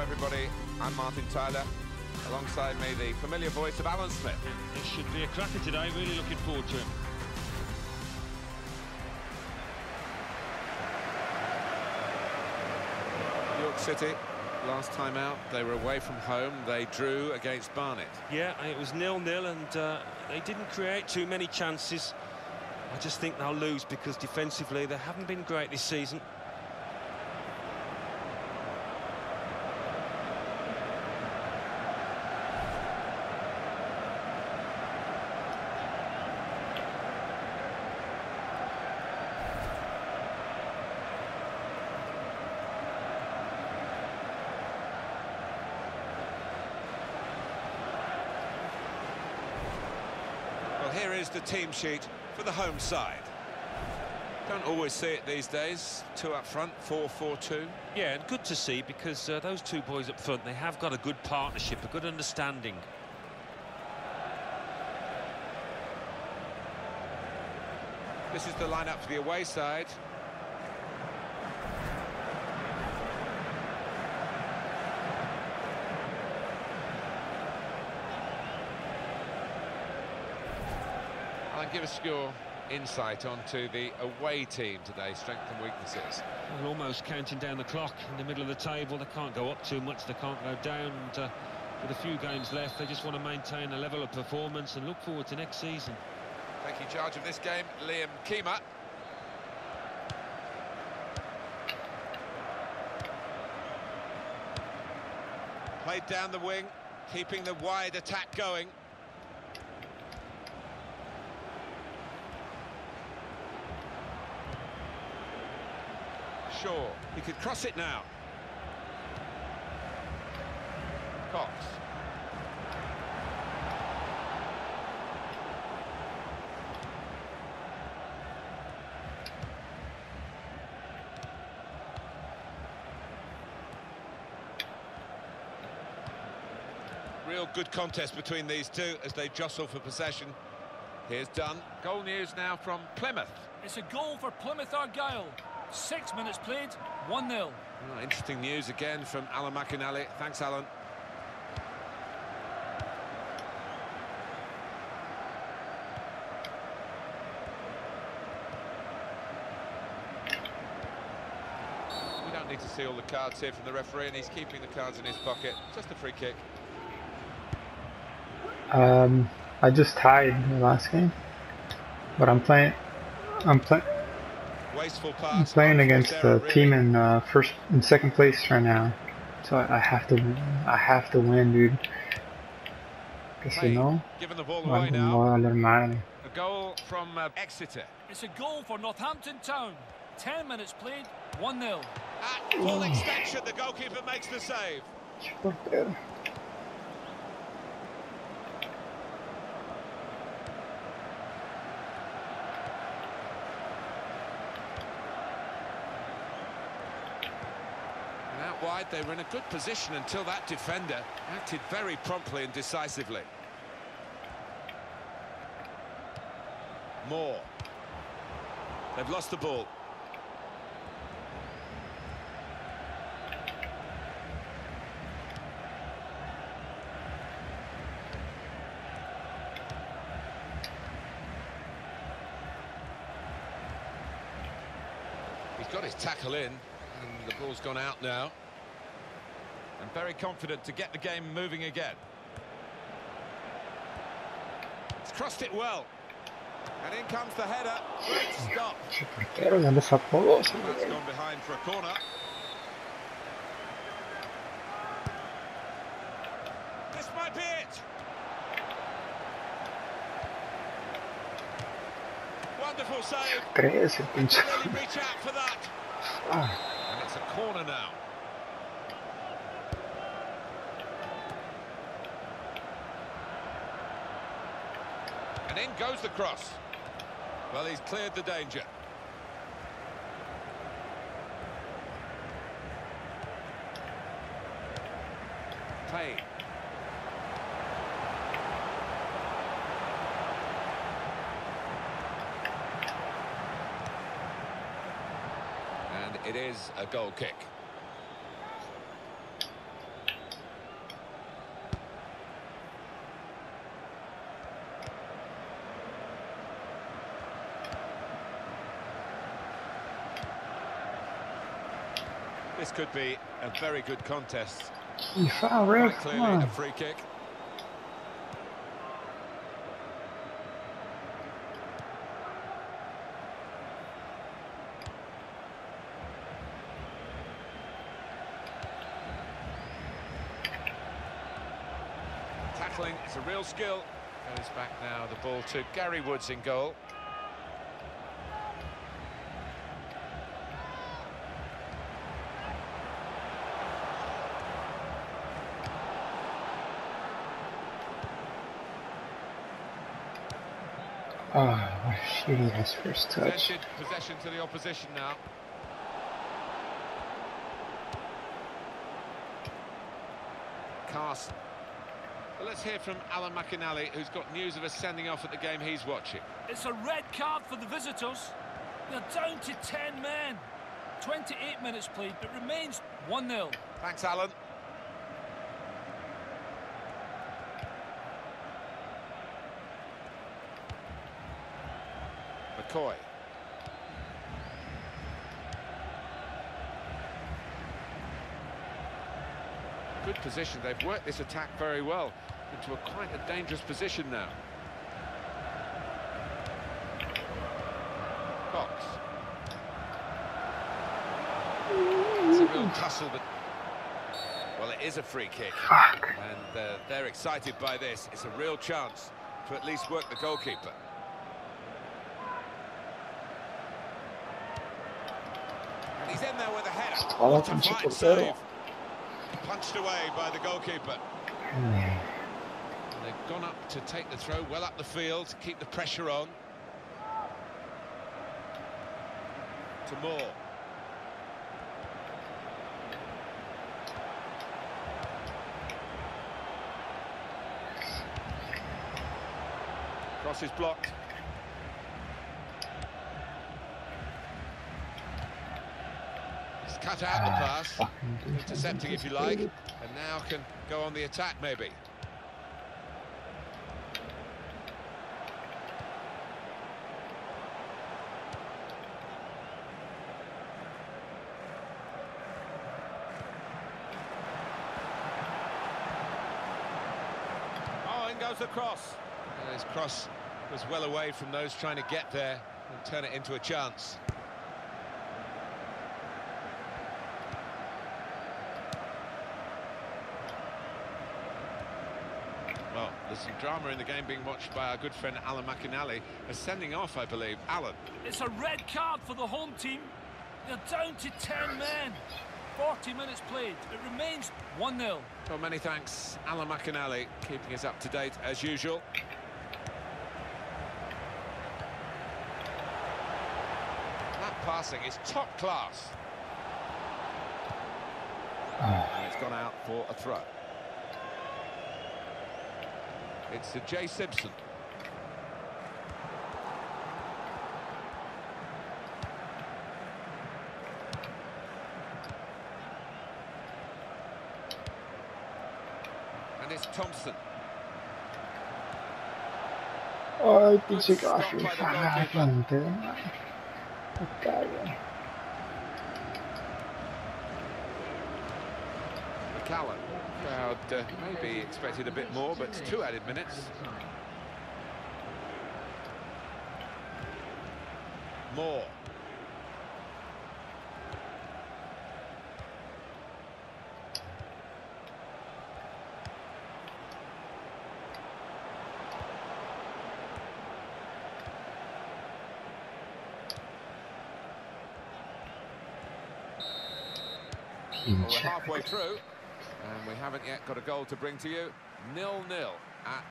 everybody. I'm Martin Tyler. Alongside me, the familiar voice of Alan Smith. It should be a cracker today. Really looking forward to it. York City, last time out, they were away from home. They drew against Barnet. Yeah, it was nil-nil, and uh, they didn't create too many chances. I just think they'll lose because defensively they haven't been great this season. Well, here is the team sheet for the home side. Don't always see it these days. Two up front, 4-4-2. Yeah, and good to see because uh, those two boys up front, they have got a good partnership, a good understanding. This is the lineup for the away side. Give us your insight onto the away team today, strengths and weaknesses. Well, almost counting down the clock in the middle of the table. They can't go up too much, they can't go down. And, uh, with a few games left, they just want to maintain a level of performance and look forward to next season. Taking charge of this game, Liam Keema. Played down the wing, keeping the wide attack going. Shaw, he could cross it now. Cox. Real good contest between these two as they jostle for possession. Here's Dunn. Goal news now from Plymouth. It's a goal for Plymouth Argyle. Six minutes played, 1-0. Oh, interesting news again from Alan McInally. Thanks, Alan. We don't need to see all the cards here from the referee, and he's keeping the cards in his pocket. Just a free kick. Um, I just tied the last game, but I'm playing. I'm playing. Wasteful pass. I'm playing against the team in uh, first, in second place right now, so I, I have to. I have to win, dude. Because you know, Given the ball no away now. va a. A goal from uh, Exeter. It's a goal for Northampton Town. Ten minutes played, 1-0. At full extension, the goalkeeper makes the save. Que porteiro. And out wide, they were in a good position until that defender acted very promptly and decisively. Moore. They've lost the ball. He's got his tackle in, and the ball's gone out now. And very confident to get the game moving again. He's crossed it well. And in comes the header. Great stop. Que porteiro, grande fabuloso. That's gone behind for a corner. This might be it. Wonderful save. Really reach out for that. Ah, And it's a corner now. In goes the cross. Well, he's cleared the danger. Payne. And it is a goal kick. This could be a very good contest. You foul, Quite ref. Come clearly a free kick. Tackling is a real skill. Goes back now, the ball to Gary Woods in goal. Oh, what a shitty ass first touch. Presented possession to the opposition now. Carson. Well, let's hear from Alan McInally, who's got news of us sending off at the game he's watching. It's a red card for the visitors. They're down to 10 men. 28 minutes played, but remains 1-0. Thanks, Alan. McCoy. Good position. They've worked this attack very well into a quite a dangerous position now. Cox. It's a real tussle, but well, it is a free kick. Fuck. And uh, they're excited by this. It's a real chance to at least work the goalkeeper. He's in there with a header. Oh, What a pinche fine Punched away by the goalkeeper. Mm. They've gone up to take the throw well up the field, to keep the pressure on. To Moore. Cross is blocked. Cut out the pass. Intercepting, if you like, and now can go on the attack, maybe. Oh, in goes the cross. And his cross was well away from those trying to get there and turn it into a chance. Well, there's some drama in the game being watched by our good friend Alan McInally. A sending off, I believe. Alan. It's a red card for the home team. They're down to 10 men. 40 minutes played. It remains 1-0. Well, many thanks, Alan McInally, keeping us up to date as usual. That passing is top class. Ah, And it's gone out for a throw. It's to Jay Simpson. And it's Thompson. Ay, pinche. Ah, planteo. Me cago. McCallum. Crowd uh, maybe expected a bit more, but two added minutes. More. Well, we're halfway through, and we haven't yet got a goal to bring to you. Nil-nil at